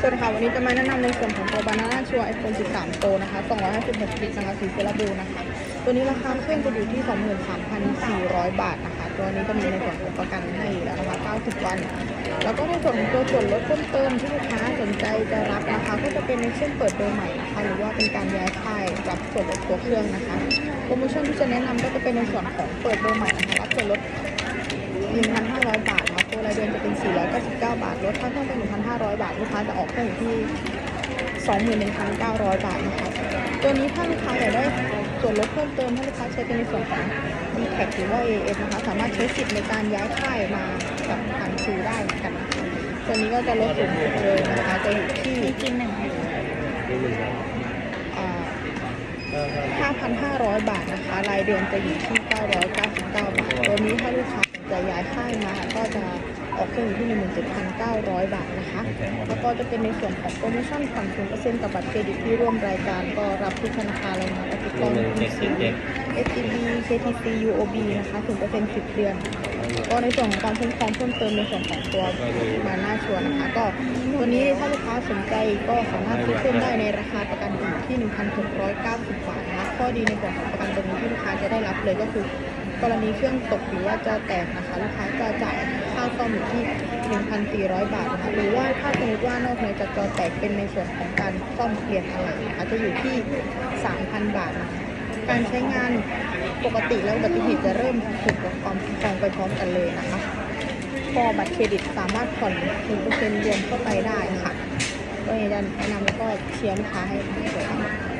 สวัสดีค่ะวันนี้จะมาแนะนำในส่วนของตัว Banana Show iPhone 13 Pro นะคะ 256กิกนะคะสีเซราบูนะคะ ตัวนี้ราคาเครื่องจะอยู่ที่ 23,400 บาทนะคะ ตัวนี้ก็มีในส่วนของประกันให้แล้วนะคะ 90 วัน แล้วก็ในส่วนของตัวส่วนลดเพิ่มเติมที่ลูกค้าสนใจจะรับนะคะ ก็จะเป็นในเช่นเปิดเบอร์ใหม่นะคะหรือว่าเป็นการย้ายค่ายรับส่วนลดตัวเครื่องนะคะ โปรโมชั่นที่จะแนะนำก็จะเป็นในส่วนของเปิดเบอร์ใหม่นะคะรับส่วนลด 189 บาทลดค่าเพิ่มเป็น1,500 บาท ลูกค้าจะออกเพิ่มที่ 21,900 บาทนะคะ ตัวนี้ถ้าลูกค้าอยากได้ส่วนลดเพิ่มเติมให้ลูกค้าใช้เป็นในส่วนของมีแคปหรือว่า AF นะคะ สามารถใช้สิทธิ์ในการย้ายค่ายมากับทางคูได้กัน ตัวนี้ก็จะลดสูงสุดเลยนะคะ จะอยู่ที่กิ5,500 บาทนะคะ รายเดือนจะอยู่ที่ 999 บาท ตัวนี้ถ้าลูกค้าจะย้ายค่ายมาก็จะ ออกเครื่องอยู่ที่17,900 บาทนะคะ แล้วก็จะเป็นในส่วนของโปรโมชั่นผ่อน0%กับบัตรเครดิตที่ร่วมรายการ ก็รับทุกธนาคารเลยนะกสิกร SCB KTC UOB นะคะ0% 10 เดือน ก็ในส่วนของความคุ้มครองเพิ่มเติมในส่วนของตัวมาหน้าชัวร์นะคะ ก็ตัวนี้ถ้าลูกค้าสนใจก็สามารถซื้อเพิ่มได้ในราคาประกันอยู่ที่ 1,690 บาทนะคะ ข้อดีในส่วนของประกันตรงนี้ที่ลูกค้าจะได้รับเลยก็คือกรณีเครื่องตกหรือว่าจะแตกนะคะลูกค้าจะจ่ายค่าซ่อมอยู่ที่ 1,400 บาทนะคะหรือว่าถ้าสมมติว่านอกเหนือจากจอแตกเป็นในส่วนของการซ่อมเปลี่ยนอะไรนะคะจะอยู่ที่ 3,000 บาทนะคะการใช้งานปกติแล้วอุบัติเหตุจะเริ่มถูกกับความคุ้มครองไปพร้อมกันเลยนะคะพอบัตรเครดิตสามารถผ่อน1%รวมเข้าไปได้ค่ะก็อยากจะแนะนำแล้วก็เชียร์ลูกค้าให้ด้วย